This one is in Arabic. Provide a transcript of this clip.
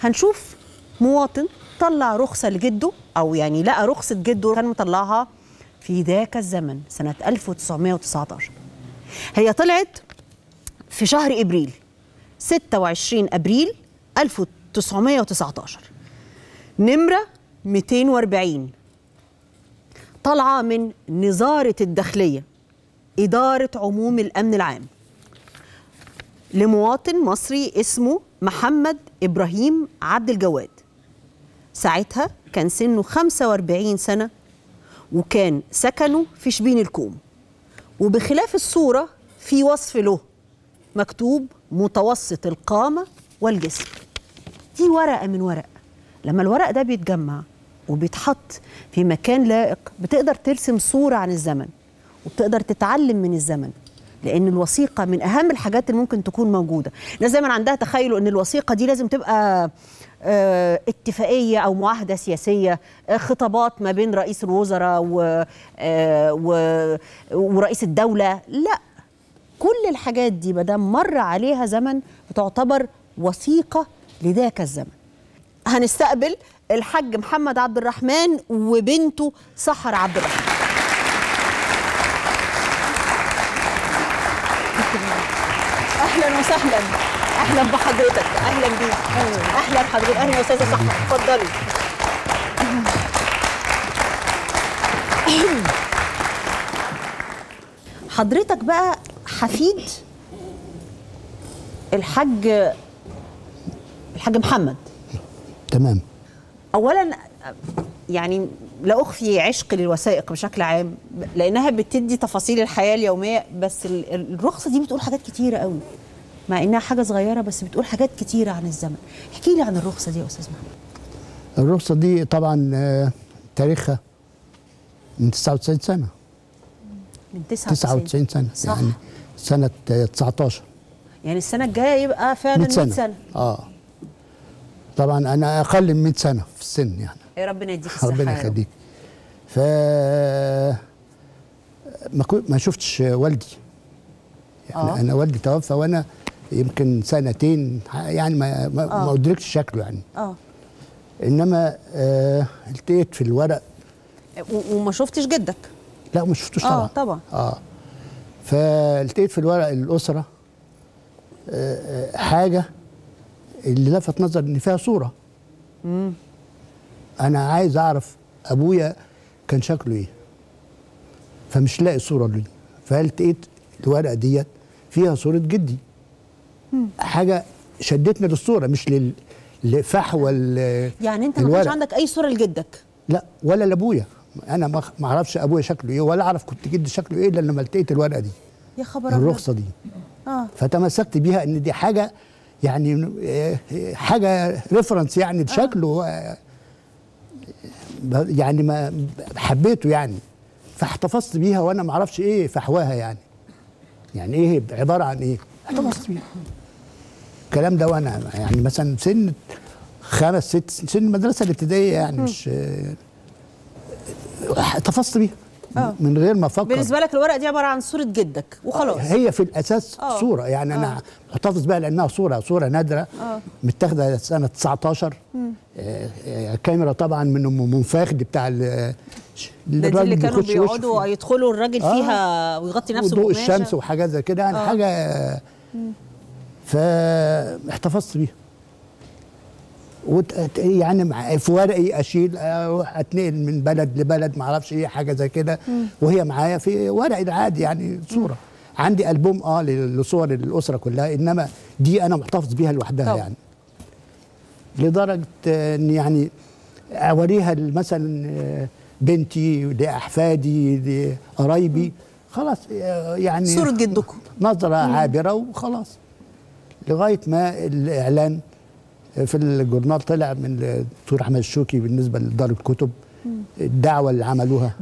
هنشوف مواطن طلع رخصة لجده أو يعني لقى رخصة جده كان مطلعها في ذاك الزمن سنة 1919 هي طلعت في شهر إبريل 26 أبريل 1919 نمرة 240 طالعة من نظاره الداخلية إدارة عموم الأمن العام. لمواطن مصري اسمه محمد إبراهيم عبد الجواد ساعتها كان سنه 45 سنة وكان سكنه في شبين الكوم. وبخلاف الصورة في وصف له مكتوب متوسط القامة والجسم. دي ورقه من ورق. لما الورق ده بيتجمع وبيتحط في مكان لائق بتقدر ترسم صورة عن الزمن وبتقدر تتعلم من الزمن. لأن الوثيقة من أهم الحاجات اللي ممكن تكون موجودة. الناس دايما عندها تخيل إن الوثيقة دي لازم تبقى آه، اتفاقية أو معاهدة سياسية آه، خطابات ما بين رئيس الوزراء و آه، و- ورئيس الدولة. لا كل الحاجات دي ما مر عليها زمن بتعتبر وثيقة لذاك الزمن. هنستقبل الحاج محمد عبد الرحمن وبنته سحر عبد الرحمن. أهلا وسهلا. أهلا بحضرتك. أهلا بيك. أهلا بحضرتك أهلا يا أستاذة سحر اتفضلي. حضرتك بقى حفيد الحاج الحاج محمد. تمام. اولا يعني لا اخفي عشق للوثائق بشكل عام لأنها بتدي تفاصيل الحياة اليومية بس ال- ال- الرخصة دي بتقول حاجات كتيرة قوي مع إنها حاجة صغيرة بس بتقول حاجات كتيرة عن الزمن. احكي لي عن الرخصة دي يا أستاذ محمد الرخصة دي طبعا آه، تاريخها من 99 سنة. من 99 99 سنة صح. يعني سنة آه، 19 يعني السنة الجاية يبقى فعلا 100 100 سنه, سنة. آه. طبعا أنا أقل من 100 سنة في السن يعني. ربنا يديك الصحة ربنا. يخليك. ف ما كو- ما شفتش والدي. يعني آه. أنا والدي توفى وأنا يمكن سنتين يعني ما ما, آه. ما ادركش شكله يعني. آه. إنما آه التقيت في الورق. و- وما شفتش جدك؟ لا ما شفتوش آه طبعا. طبعا. آه. فالتقيت في الورق الأسرة آه آه، حاجة اللي لفت نظر إن فيها صورة. أنا عايز أعرف أبويا كان شكله إيه. فمش لاقي صورة لي فلقيت الورقة ديت فيها صورة جدي. حاجة شدتني للصورة مش لل لفحوى ال- يعني أنت ما كانش. عندك أي صورة لجدك؟ لا ولا لأبويا. أنا ما أعرفش أبويا شكله إيه ولا أعرف كنت جدي شكله إيه إلا لما لقيت الورقة دي. يا خبر. الرخصة دي. آه. فتمسكت بيها إن دي حاجة يعني آه، حاجة ريفرنس يعني بشكله آه، يعني ما حبيته يعني فاحتفظت بيها وأنا ما أعرفش إيه فحواها يعني. يعني إيه؟ عبارة عن إيه؟ احتفظت بيها. الكلام ده وأنا يعني مثلا سن خمس ست سن المدرسة الابتدائية يعني مش احتفظت بيها. آه. من غير ما أفكر بالنسبة لك الورقه دي عبارة عن صورة جدك وخلاص هي في الأساس آه. صورة يعني أنا محتفظ بها لأنها صورة صورة نادرة آه. متاخدة سنة 19 آه، آه، كاميرا طبعا من ام منفاخ دي بتاع ده اللي كانوا بيقعدوا. يدخلوا الراجل آه. فيها ويغطي نفسه وضوء. الشمس وحاجات زي كده يعني آه. حاجة آه، فاحتفظت بيها وت... يعني مع- في ورقي أشيل أروح أتنقل من بلد لبلد ما أعرفش إيه حاجة زي كده. وهي معايا في ورقي العادي يعني صورة. عندي ألبوم آه لصور الأسرة كلها إنما دي أنا محتفظ بيها لوحدها. يعني. لدرجة آه، إن يعني أوريها مثلا آه، بنتي لأحفادي لقرايبي خلاص آه، يعني صورة جدكم. نظرة عابرة وخلاص. لغاية ما الإعلان في الجورنال طلع من الدكتور أحمد الشوكي بالنسبة لدار الكتب الدعوة اللي عملوها.